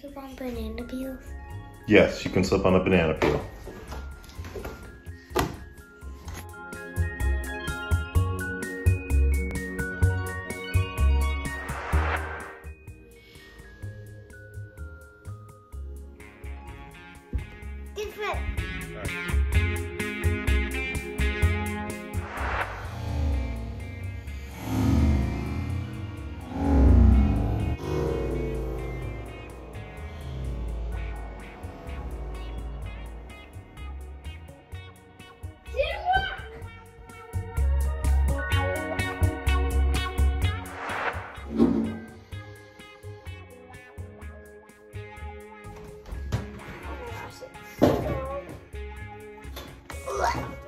slip on banana peels? Yes, you can slip on a banana peel. Different. Ugh.